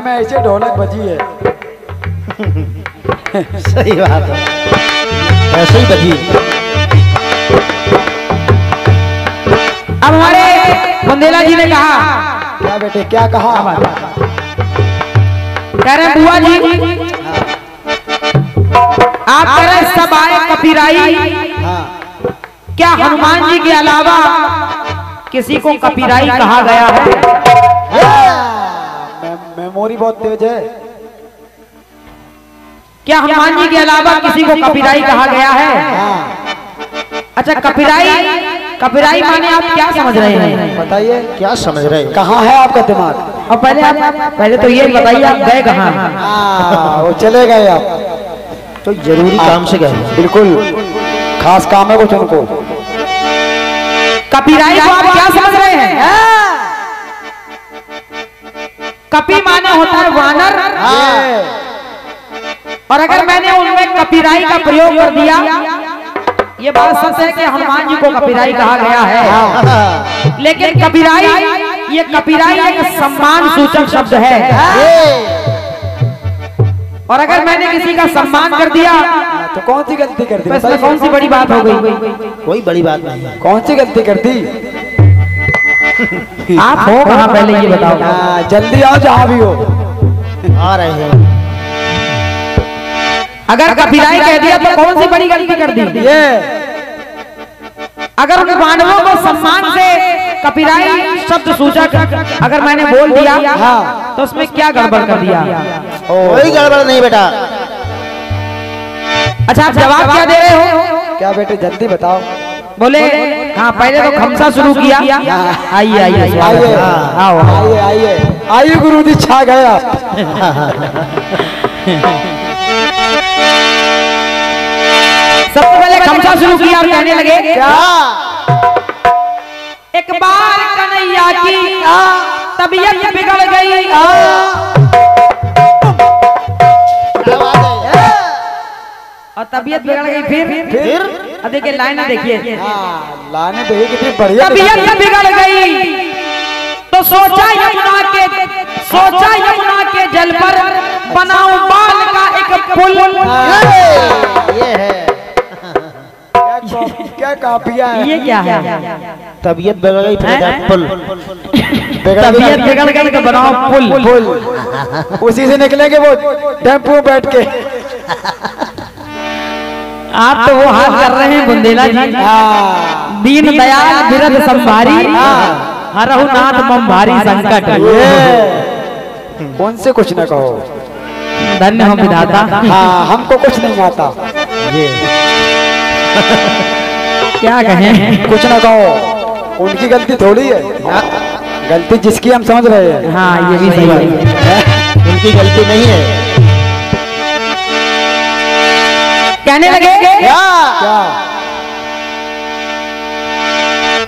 जमाने में ऐसे ढोलक बजी है। सही बात है। ऐसे ही बजी अब हमारे बुंदेला जी ने कहा क्या बेटे क्या कहा? कह रहे बुआ जी आप कह रहे सब आए कपिराई। हाँ। क्या हनुमान जी के अलावा किसी को कपिराई कहा गया है। मे- मेमोरी बहुत तेज है। क्या हनुमान जी के अलावा किसी को कपिराई कहा गया है? हाँ? अच्छा कपिराई कपिराई माने आप क्या समझ रहे हैं? बताइए क्या समझ रहे हैं? कहाँ है आपका दिमाग? और पहले आप पहले तो ये बताइए आप गए कहाँ? हाँ वो चले गए आप। तो ज़रूरी काम से गए। बिल्कुल खास काम है कुछ उनको। कपिराई को आप क्या समझ रहे हैं। कपि माने होता है वानर। और अगर मैंने उनमें कपिराई का प्रयोग कर दिया ये बात सच है कि हनुमान जी को कपिराई कहा गया है। लेकिन कपिराई ये कपिराई एक सम्मान सूचक शब्द है। और अगर मैंने किसी का सम्मान कर दिया तो कौन सी गलती कर दी? तो। कौन सी बड़ी बात हो गई? कोई बड़ी बात नहीं। कौन सी गलती कर दी? आप हो कहाँ पहले ये बताओ। जल्दी आओ जहाँ भी हो। आ रहे हैं। अगर कपिराई कह दिया तो कौन सी बड़ी गलती कर दी? ये। अगर उन मानवों को सम्मान से कपिराई शब्द सूचक अगर मैंने बोल दिया हाँ। तो उसमें क्या गड़बड़ कर दिया? कोई गड़बड़ नहीं बेटा। अच्छा आप जवाब क्या दे रहे हो? क्या बेटे जल्दी बताओ। बोले। हाँ पहले तो खमसा शुरू किया। आइए आइए आइए आओ। आइए आइए। आइए गुरु जी छा गए आप सबसे पहले खमसा शुरू किया कहने लगे? क्या? एक बार कन्हैया की तबीयत बिगड़ गई। और तबीयत बिगड़ गई फिर? फिर? अब देखिए लाइन देखिए हाँ लाने तो कितनी बढ़िया तबीयत बिगड़ गई। तो सोचा यमुना के सोचा यमुना के जल पर बनाऊँ बाल का एक पुल। ये है। क्या कापिया है? ये क्या है? तबीयत बिगड़ गई हैं? पुल। तबीयत बिगड़ गई तो बनाओ पुल। फुल उसी से निकलेंगे वो टेंपो बैठ के। आप तो वो हाथ कर रहे हैं बुंदेला जी। हाँ। दीन दयाल बिरद संभारी। हरहु नाथ मम भारी संकट। ये उनसे कुछ न कहो। धन्य हम विधाता। हाँ हमको कुछ नहीं आता। क्या कहें? कुछ न कहो। उनकी गलती थोड़ी है। गलती जिसकी हम समझ रहे हैं। हाँ ये भी सही है। उनकी गलती नहीं है। कहने लगे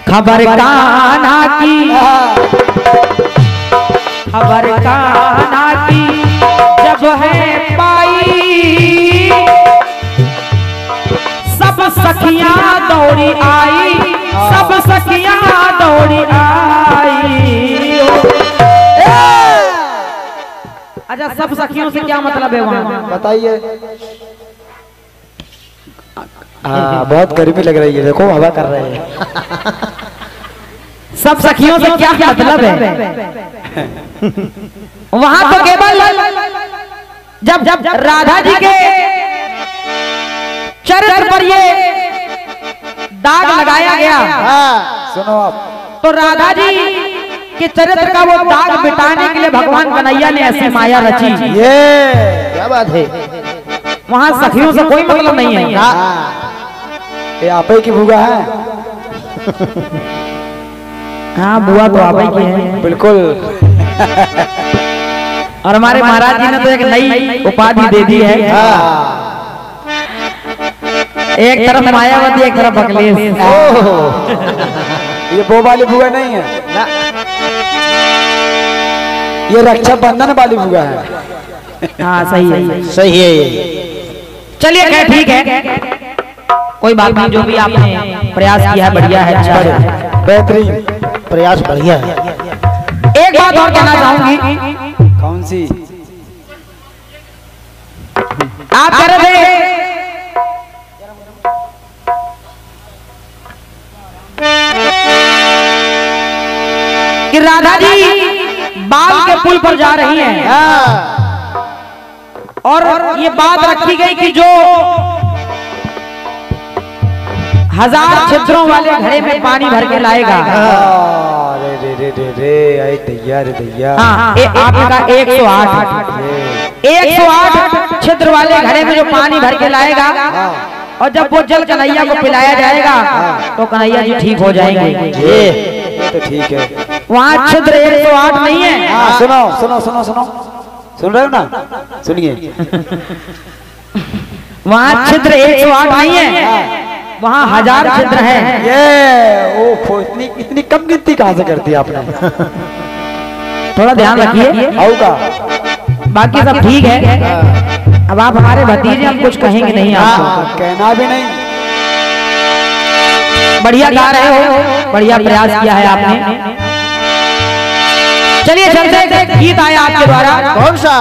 खबर काना की खबर काना की जब है पाई। सब सखियाँ दौड़ी आई सब सखियाँ दौड़ी आई। अच्छा सब सखियों से क्या मतलब है वहाँ? बताइए। हाँ बहुत गर्मी लग रही है देखो हवा कर रहे हैं। सब सखियों से क्या मतलब है? वहाँ तो केवल जब जब राधा जी के चरित्र पर ये दाग लगाया गया। सुनो आप। तो राधा जी के चरित्र का वो दाग मिटाने के लिए भगवान कन्हैया ने ऐसी माया रची। ये क्या बात है? वहाँ सखियों से कोई मतलब नहीं है। ये आप ही की भूगा है। हाँ बुआ तो आप ही की है। बिल्कुल। और हमारे महाराज जी ने तो एक नई उपाधि दे दी है। एक तरफ़ मायावती एक तरफ़ अखिलेश। ये वो वाली भूगा नहीं है। ये रक्षा बंधन वाली बुआ है। हाँ सही है। सही है ये। चलिए खैर ठीक है। कोई बात नहीं जो भी आपने प्रयास किया है बढ़िया है अच्छा है। बेहतरीन। प्रयास बढ़िया है। एक बात और कहना चाहूँगी। कौन सी? आप कह रहे थे कि राधा जी बाल के पुल पर जा रही हैं। हाँ और ये बात रखी गई कि जो हज़ार छिद्रों वाले घड़े में पानी भर के लाएगा। आ, रे रे रे रे रे आई दैया रे दैया हाँ आपने कहा एक सौ आठ। एक सौ आठ छिद्र वाले घड़े में जो पानी भर के लाएगा और जब वो जल कन्हैया को पिलाया जाएगा तो कन्हैया जी ठीक हो जाएँगे। तो ठीक है। वहाँ छिद्र एक सौ आठ नहीं है। हाँ सुनो सुनो सुनो सुनो। सुन रहे हो ना सुनिए वहाँ छिद्र एक सौ आठ नहीं है। वहाँ हज़ार छिद्र है। ये ओ इतनी इतनी कम गिनती कहाँ से करती आपने? थोड़ा ध्यान रखिए। होगा बाकी सब ठीक है। अब आप हमारे भतीजे हम कुछ कहेंगे नहीं आपको। हाँ, कहना भी नहीं। बढ़िया गा रहे हो। बढ़िया प्रयास किया है आपने। चलिए चलते गीत आया आपके द्वारा। कौन सा?